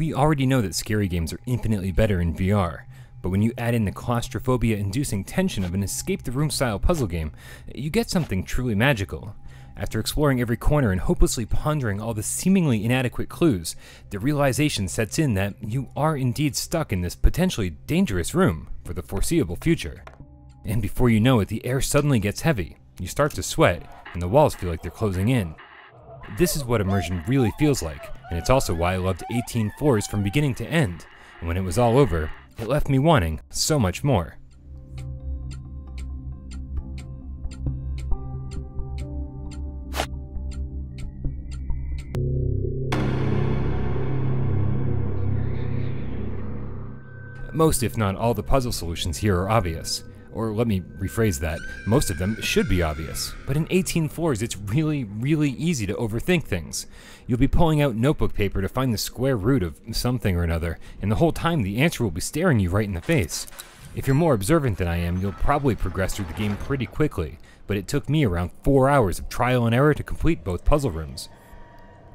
We already know that scary games are infinitely better in VR, but when you add in the claustrophobia inducing tension of an escape the room style puzzle game, you get something truly magical. After exploring every corner and hopelessly pondering all the seemingly inadequate clues, the realization sets in that you are indeed stuck in this potentially dangerous room for the foreseeable future. And before you know it, the air suddenly gets heavy, you start to sweat, and the walls feel like they're closing in. This is what immersion really feels like, and it's also why I loved 18 Floors from beginning to end. And when it was all over, it left me wanting so much more. Most, if not all, the puzzle solutions here are obvious. Or let me rephrase that, most of them should be obvious. But in 18 floors, it's really, really easy to overthink things. You'll be pulling out notebook paper to find the square root of something or another, and the whole time the answer will be staring you right in the face. If you're more observant than I am, you'll probably progress through the game pretty quickly, but it took me around 4 hours of trial and error to complete both puzzle rooms.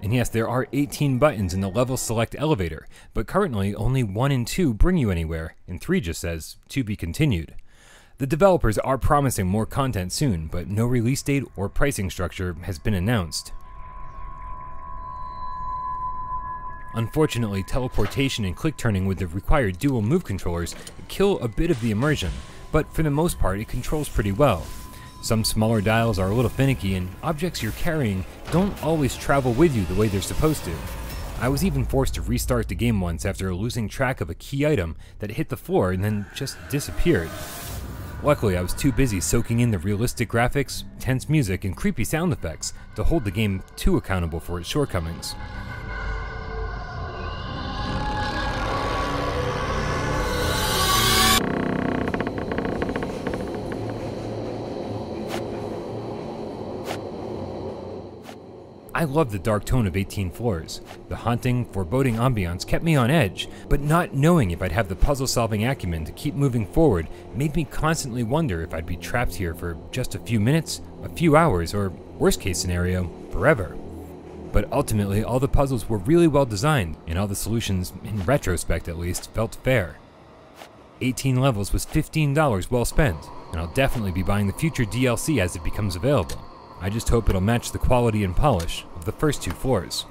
And yes, there are 18 buttons in the level select elevator, but currently only 1 and 2 bring you anywhere, and 3 just says, to be continued. The developers are promising more content soon, but no release date or pricing structure has been announced. Unfortunately, teleportation and click turning with the required dual move controllers kill a bit of the immersion, but for the most part it controls pretty well. Some smaller dials are a little finicky and objects you're carrying don't always travel with you the way they're supposed to. I was even forced to restart the game once after losing track of a key item that hit the floor and then just disappeared. Luckily, I was too busy soaking in the realistic graphics, tense music, and creepy sound effects to hold the game too accountable for its shortcomings. I love the dark tone of 18 Floors. The haunting, foreboding ambiance kept me on edge, but not knowing if I'd have the puzzle solving acumen to keep moving forward made me constantly wonder if I'd be trapped here for just a few minutes, a few hours, or worst case scenario, forever. But ultimately, all the puzzles were really well designed, and all the solutions, in retrospect at least, felt fair. 18 levels was $15 well spent, and I'll definitely be buying the future DLC as it becomes available. I just hope it'll match the quality and polish of the first two floors.